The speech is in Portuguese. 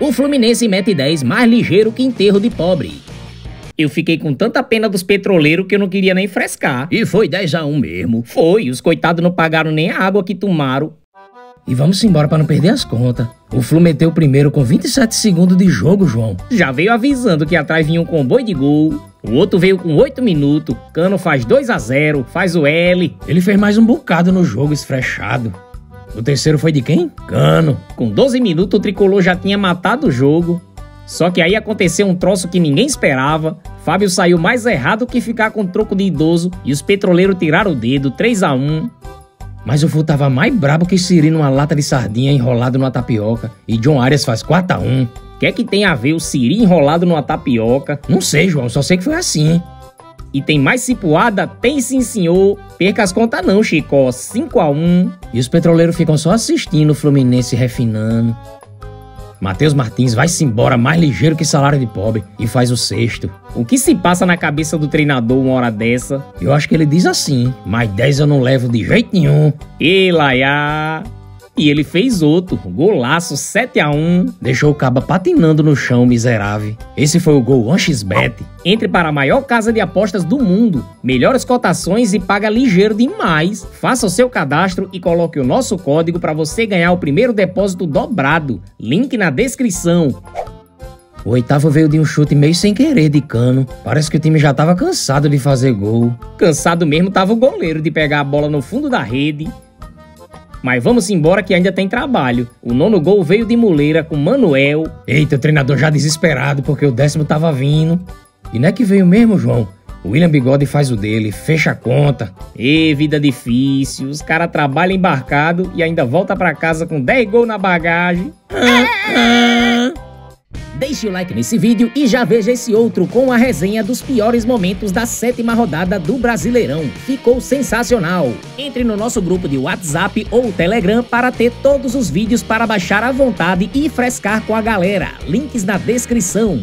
O Fluminense mete 10 mais ligeiro que enterro de pobre. Eu fiquei com tanta pena dos petroleiros que eu não queria nem frescar. E foi 10 a 1 mesmo. Foi, os coitados não pagaram nem a água que tomaram. E vamos embora para não perder as contas. O Flu meteu o primeiro com 27 segundos de jogo, João. Já veio avisando que atrás vinha um comboio de gol. O outro veio com 8 minutos. Cano faz 2 a 0 faz o L. Ele fez mais um bocado no jogo esfrechado. O terceiro foi de quem? Cano. Com 12 minutos o tricolor já tinha matado o jogo. Só que aí aconteceu um troço que ninguém esperava. Fábio saiu mais errado que ficar com troco de idoso e os petroleiros tiraram o dedo, 3 a 1 Mas o Fu tava mais brabo que Siri numa lata de sardinha enrolado numa tapioca. E John Arias faz 4 a 1 O que que tem a ver o Siri enrolado numa tapioca? Não sei, João, só sei que foi assim. E tem mais cipuada? Tem sim, senhor. Perca as contas não, Chicó. 5 a 1 E os petroleiros ficam só assistindo o Fluminense refinando. Matheus Martins vai-se embora mais ligeiro que salário de pobre e faz o sexto. O que se passa na cabeça do treinador uma hora dessa? Eu acho que ele diz assim: mais 10 eu não levo de jeito nenhum. E laiá. E ele fez outro, golaço 7 a 1 Deixou o caba patinando no chão, miserável. Esse foi o gol 1xbet. Entre para a maior casa de apostas do mundo. Melhores cotações e paga ligeiro demais. Faça o seu cadastro e coloque o nosso código para você ganhar o primeiro depósito dobrado. Link na descrição. O oitavo veio de um chute meio sem querer de cano. Parece que o time já tava cansado de fazer gol. Cansado mesmo tava o goleiro de pegar a bola no fundo da rede. Mas vamos embora que ainda tem trabalho. O nono gol veio de muleira com Manuel. Eita, o treinador já desesperado porque o décimo tava vindo. E não é que veio mesmo, João? O William Bigode faz o dele, fecha a conta. E vida difícil, os caras trabalham embarcado e ainda volta para casa com 10 gols na bagagem. Ah, ah. Deixe o like nesse vídeo e já veja esse outro com a resenha dos piores momentos da sétima rodada do Brasileirão. Ficou sensacional! Entre no nosso grupo de WhatsApp ou Telegram para ter todos os vídeos para baixar à vontade e frescar com a galera. Links na descrição.